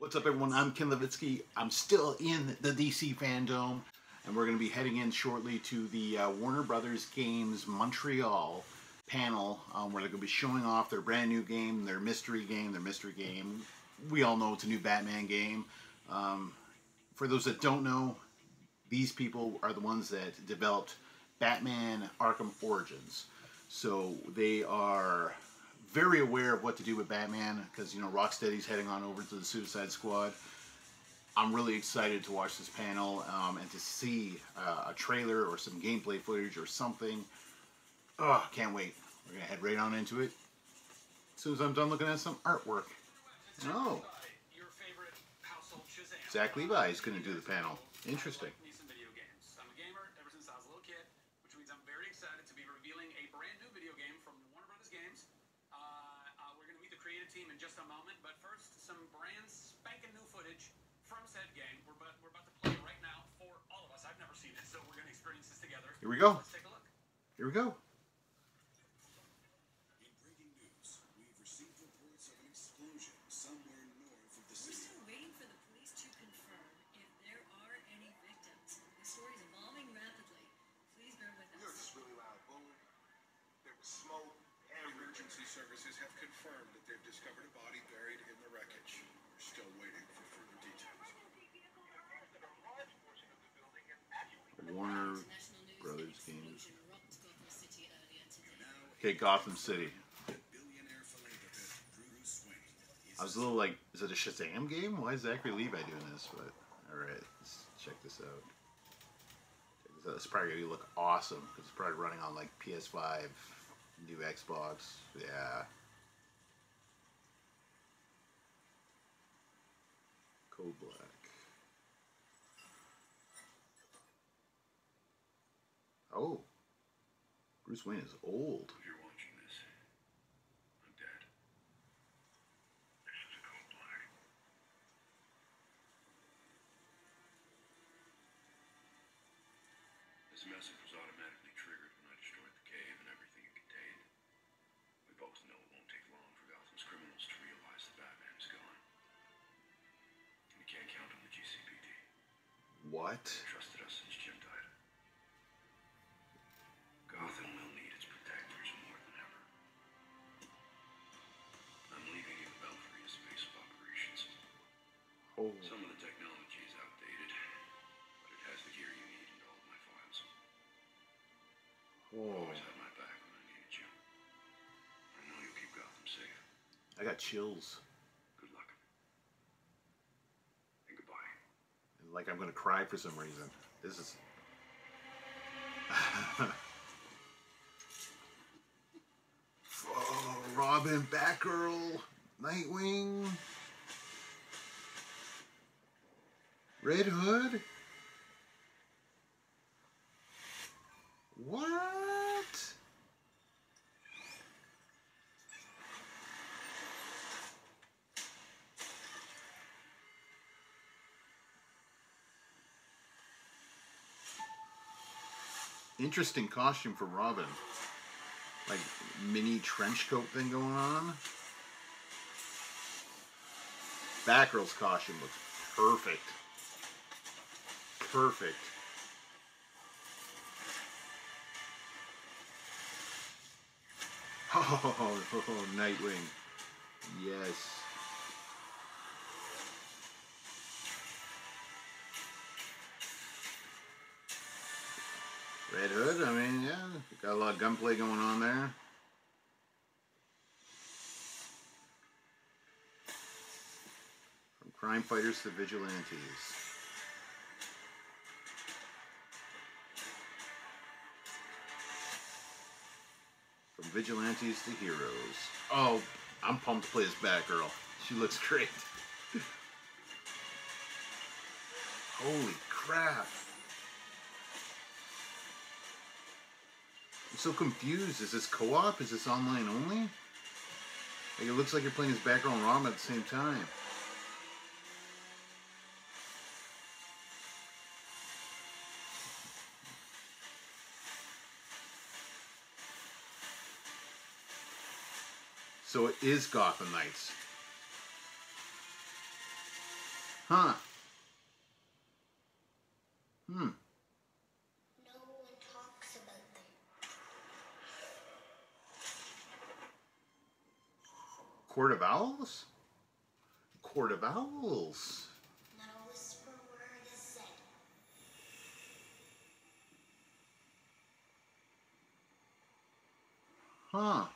What's up, everyone? I'm Ken Livitski. I'm still in the DC FanDome, and we're going to be heading in shortly to the uh, Warner Brothers Games Montreal panel um, where they're going to be showing off their brand new game, their mystery game, their mystery game. We all know it's a new Batman game. Um, for those that don't know, these people are the ones that developed Batman Arkham Origins. So they are very aware of what to do with Batman because you know Rocksteady's heading on over to the Suicide Squad. I'm really excited to watch this panel um, and to see uh, a trailer or some gameplay footage or something. Oh, can't wait. We're gonna head right on into it as soon as I'm done looking at some artwork. Oh, Zach Levi is gonna do the panel. Interesting. team in just a moment, but first, some brand spanking new footage from said game. We're about, we're about to play it right now for all of us. I've never seen it, so we're going to experience this together. Here we go. Let's take a look. Here we go. In breaking news, we've received reports of an explosion somewhere north of the We're still waiting for the police to confirm if there are any victims. The story's evolving rapidly. Please bear with We heard this really loud boom. There was smoke. Emergency services have confirmed that they've discovered a body buried in the wreckage. We're still waiting for Warner Brothers Games. Okay, Gotham City. I was a little like, is it a Shazam game? Why is Zachary Levi doing this? But all right, let's check this out. Check this out. Probably gonna look awesome because it's probably running on like PS5, new Xbox. Yeah. Code Black. Oh, Bruce Wayne is old. If you're watching this, I'm dead. This is a Code Black. This message was automatically triggered when I destroyed the cave and everything it contained. We both know it won't take long for Gotham's criminals to realize that Batman is gone. We can't count on the GCPD. What? Always had my back when I needed you. I know you'll keep Gotham safe. I got chills. Good luck. And goodbye. Like I'm gonna cry for some reason. This is. oh, Robin, Batgirl, Nightwing, Red Hood. What? Interesting costume for Robin. Like mini trench coat thing going on. Batgirl's costume looks perfect. Perfect. Oh, oh, Nightwing. Yes. Red Hood, I mean, yeah, got a lot of gunplay going on there. From crime fighters to vigilantes. From vigilantes to heroes. Oh, I'm pumped to play this Batgirl. She looks great. Holy crap. So confused. Is this co-op? Is this online only? Like it looks like you're playing as background Robin at the same time. So it is Gotham Knights. Huh. Hmm. No one talks about them. Court of Owls? Court of Owls. Not a whisper word is said. Huh.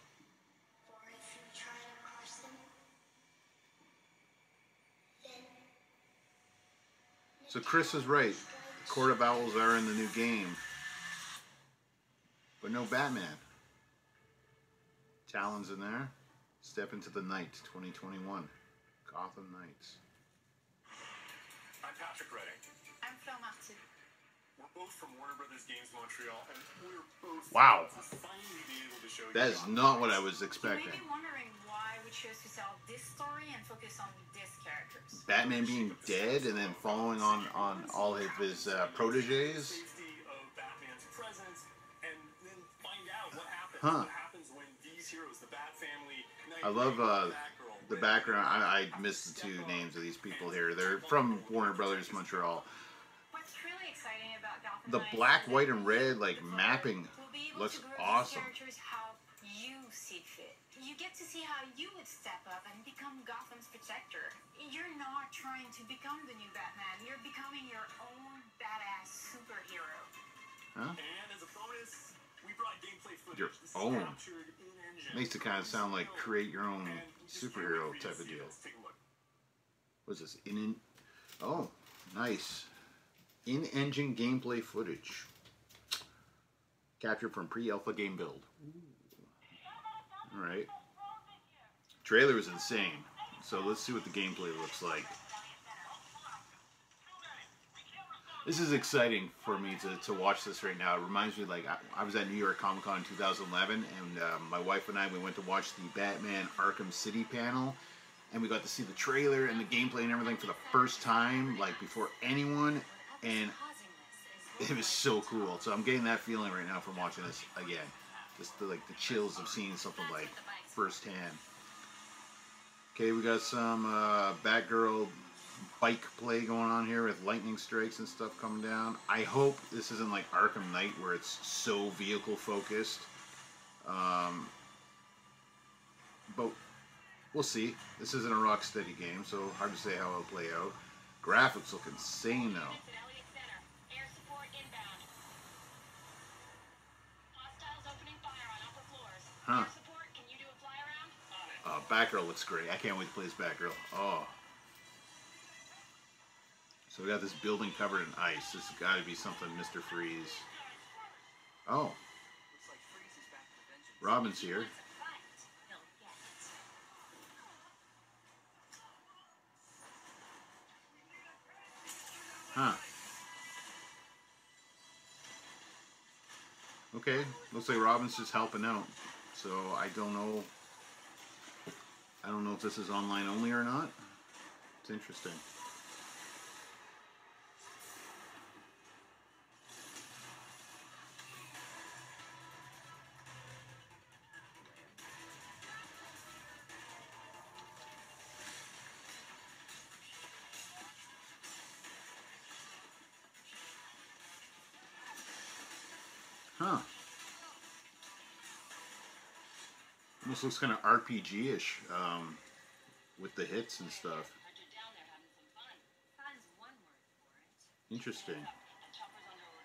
For if you try to cross them, then So Chris is right. The Court of Owls are in the new game. But no Batman. Talon's in there. Step into the Night 2021. Gotham Knights. I'm Patrick Redding. I'm Fleur Marty. We're both from Warner Brothers Games Montreal, and we're both Wow. thrilled to finally be able to show That you is not what I Knights. was You expecting. may be wondering why we chose to tell this story and focus on these characters. Batman being dead and then following on, on all of his uh, proteges. Safety I love uh, the background. I, I missed the two names of these people here. They're from Warner Brothers Montreal. What's really exciting about Gotham The black, white, and red, like, mapping will be able looks awesome. These characters how you see fit. You get to see how you would step up and become Gotham's protector. You're not trying to become the new Batman. You're becoming your own badass superhero. Huh? And as a bonus, we brought gameplay footage. Your own. Makes it kind of sound like create your own superhero can't wait for you to type of deal. this. Take a look. What's this? In, in Oh, nice. In engine gameplay footage. Captured from pre alpha game build. Alright. Trailer is insane. So let's see what the gameplay looks like. This is exciting for me to, to watch this right now. It reminds me, like, I, I was at New York Comic Con in 2011, and uh, my wife and I, we went to watch the Batman Arkham City panel, and we got to see the trailer and the gameplay and everything for the first time, like, before anyone, and it was so cool. So I'm getting that feeling right now from watching this again. Just the, like, the chills of seeing something, like, firsthand. Okay, we got some uh, Batgirl bike play going on here with lightning strikes and stuff coming down. I hope this isn't like Arkham Knight where it's so vehicle focused. Um, but we'll see. This isn't a Rocksteady game, so hard to say how it'll play out. Graphics look insane though. Elliott Center. Air support inbound. Hostiles opening fire on upper floors. Huh. Air support, can you do a fly around? On it. Uh, Batgirl looks great. I can't wait to play this Batgirl. Oh. So we got this building covered in ice. This has got to be something Mr. Freeze. Oh. Robin's here. Huh. Okay, looks like Robin's just helping out. So I don't know. I don't know if this is online only or not. It's interesting. Looks kind of RPG-ish um, with the hits and stuff. Interesting.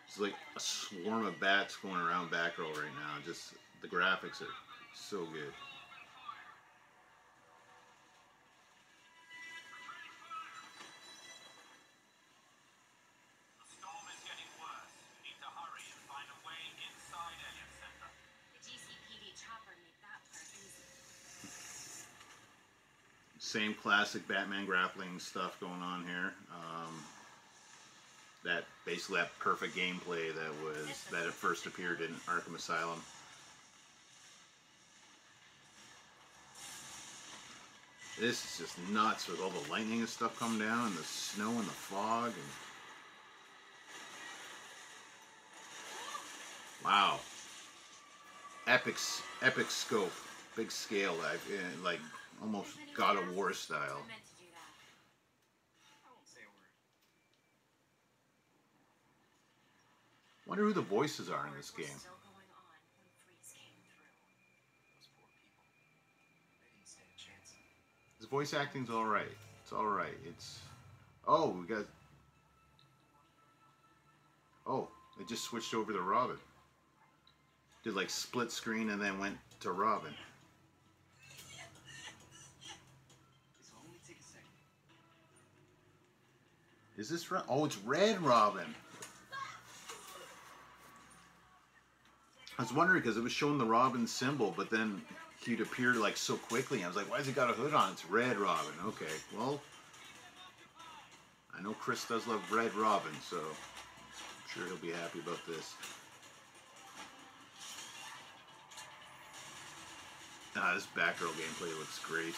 It's like a swarm of bats going around Batgirl right now. Just the graphics are so good. Classic Batman grappling stuff going on here. Um, that basically that perfect gameplay that was that it first appeared in Arkham Asylum. This is just nuts with all the lightning and stuff coming down and the snow and the fog and wow epic epic scope big scale like, eh, like Almost God of War style. Wonder who the voices are in this game. His voice acting's all right. It's all right. It's oh, we got oh, I just switched over to Robin. Did like split screen and then went to Robin. Is this right? Oh, it's Red Robin. I was wondering because it was showing the Robin symbol, but then he'd appear like so quickly. I was like, why has he got a hood on? It's Red Robin. Okay, well, I know Chris does love Red Robin, so I'm sure he'll be happy about this. Ah, this Batgirl gameplay looks great.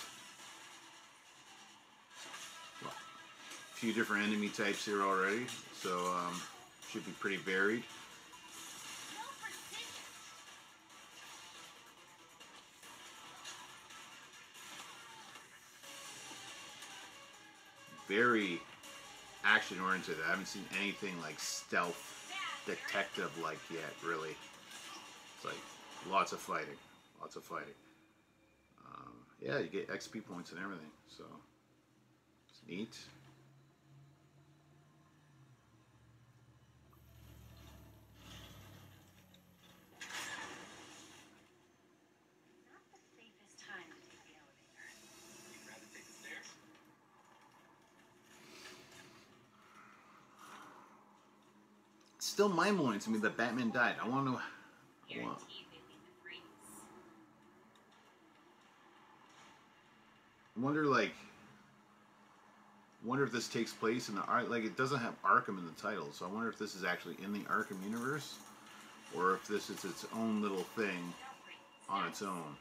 Few different enemy types here already, so um, should be pretty varied. Very action oriented. I haven't seen anything like stealth detective like yet, really. It's like lots of fighting. Lots of fighting. Um, yeah, you get XP points and everything, so it's neat. Not the safest time to take the elevator. You'd rather take the stairs? It's still mind blowing to me that Batman died. I want to know. Guaranteed they leave the freeze. I wonder, like, wonder if this takes place in the art. Like, it doesn't have Arkham in the title, so I wonder if this is actually in the Arkham universe, or if this is its own little thing on its own.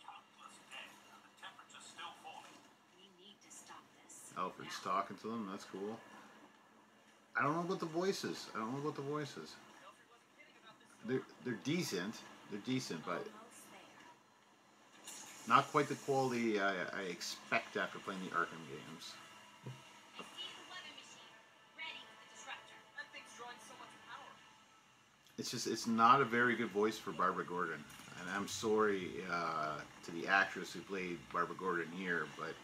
Countless days, and the temperature's still falling. We need to stop this. Alfred's talking to them. That's cool. I don't know about the voices. I don't know about the voices. They're they're decent. They're decent, but not quite the quality I, I expect after playing the Arkham games. It's just it's not a very good voice for Barbara Gordon, and I'm sorry uh, to the actress who played Barbara Gordon here, but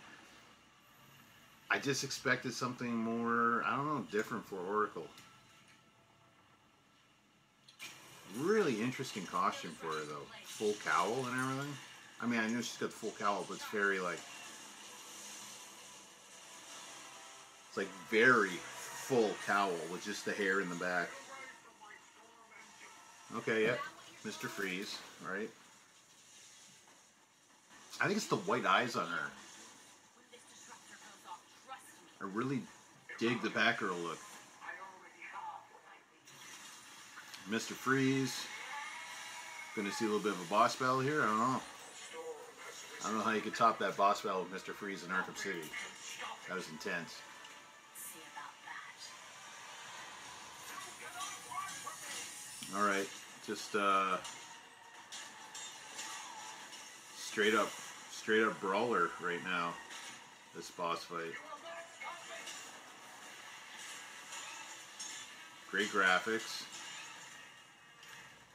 I just expected something more I don't know different for Oracle. Really interesting costume for her though, full cowl and everything. I mean, I know she's got the full cowl, but it's very like it's like very full cowl with just the hair in the back. Okay, yeah. Mr. Freeze, right? I think it's the white eyes on her. I really dig the Batgirl look. Mr. Freeze. Gonna see a little bit of a boss battle here. I don't know. I don't know how you could top that boss battle with Mr. Freeze in Arkham City. That was intense. All right, just uh, straight up, straight up brawler right now. This boss fight. Great graphics.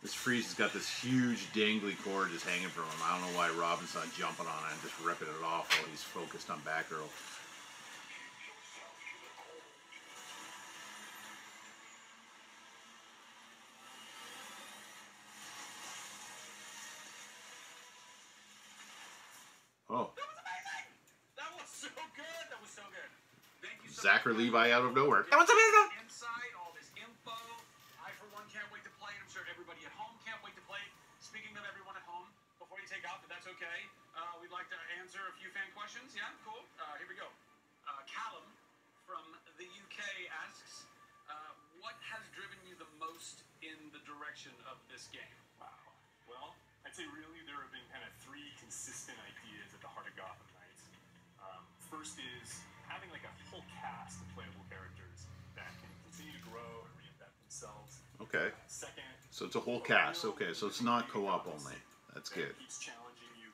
This Freeze has got this huge dangly cord just hanging from him. I don't know why Robin's not jumping on it and just ripping it off while he's focused on Batgirl. Oh, That was so good. That was so good. Thank you so Zachary. Levi out of nowhere. Inside, Speaking of everyone at home, before you take off, if that's okay, uh, we'd like to answer a few fan questions. Yeah, cool. Uh, here we go. Uh, Callum from the UK asks, uh, what has driven you the most in the direction of this game? Wow. Well, I'd say really there have been kind of three consistent ideas at the heart of Gotham Knights. Um, first is having like a full cast of playable characters that can continue to grow and reinvent themselves. Okay, Second, so it's a whole cast. Okay, so it's not co-op only. That's good.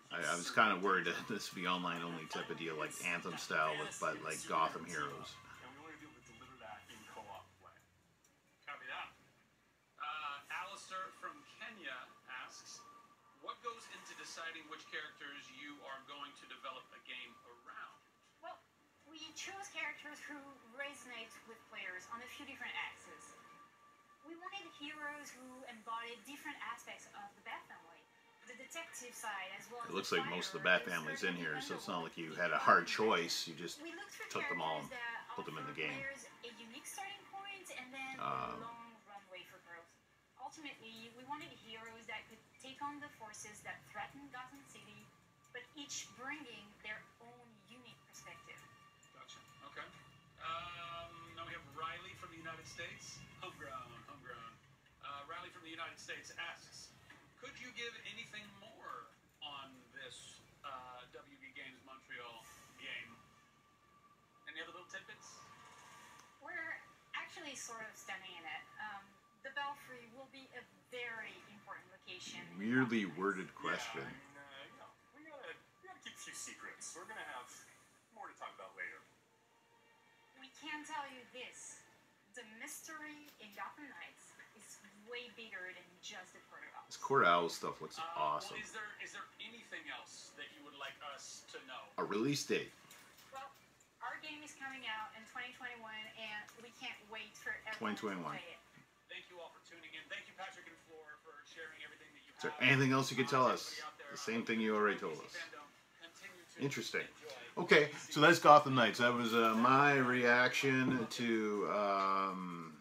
I, I was kind of worried that this would be online only type of deal, like Anthem style, with, but like Gotham Heroes. deciding which characters you are going to develop a game around? Well, we chose characters who resonate with players on a few different axes. We wanted heroes who embodied different aspects of the Bat family. The detective side as well as It looks the like most of the fighter, Bat family's in here, so it's not like you had a hard choice. You just We looked for took them all and put them in the game. players a unique starting point and then Um, a long runway for growth. Ultimately, we wanted heroes that could take on the forces that threaten Gotham City, but each bringing their own unique perspective. Gotcha. Okay. Um, now we have Riley from the United States. Homegrown, homegrown. Uh, Riley from the United States asks, could you give anything more on this uh, WB Games Montreal game? Any other little tidbits? We're actually sort of standing in it. Um, the Belfry will be a very important location. weirdly worded question. Yeah, I mean, uh, you know, we gotta, we gotta keep a few secrets. We're gonna have more to talk about later. We can tell you this: the mystery in Gotham Knights is way bigger than just the protocol. This Court Owl stuff looks Uh, awesome. Well, is there is there anything else that you would like us to know? A release date. Well, our game is coming out in 2021, and we can't wait for everyone 2021. to play it. Thank you all for tuning in. Thank you, Patrick and Fleur, for sharing everything that you Is there anything else you could tell Uh, us? everybody out there, The same thing you already told us. FanDome, continue to Interesting. enjoy Okay, DC. so that's Gotham Knights. That was uh, my reaction to um,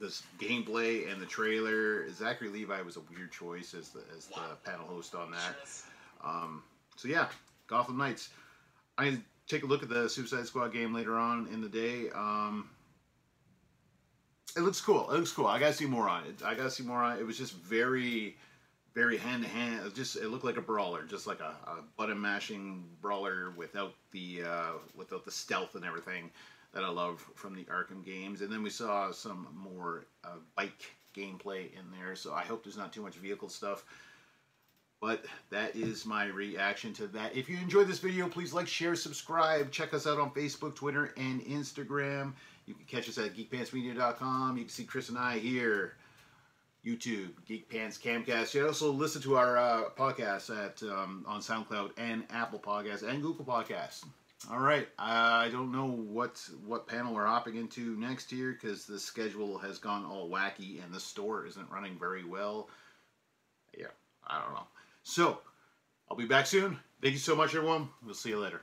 this gameplay and the trailer. Zachary Levi was a weird choice as the as the panel host on that. Um, so yeah, Gotham Knights. I take a look at the Suicide Squad game later on in the day. Um, it looks cool. It looks cool. I gotta see more on it. I gotta see more on it. It was just very, very hand to hand. It just it looked like a brawler, just like a, a button mashing brawler without the uh, without the stealth and everything that I love from the Arkham games. And then we saw some more uh, bike gameplay in there. So I hope there's not too much vehicle stuff. But that is my reaction to that. If you enjoyed this video, please like, share, subscribe. Check us out on Facebook, Twitter, and Instagram. You can catch us at geekpantsmedia.com. You can see Chris and I here. YouTube, Geek Pants Camcast. You can also listen to our uh, podcast at um, on SoundCloud and Apple Podcasts and Google Podcasts. All right, I don't know what what panel we're hopping into next here because the schedule has gone all wacky and the store isn't running very well. Yeah, I don't know. So, I'll be back soon. Thank you so much, everyone. We'll see you later.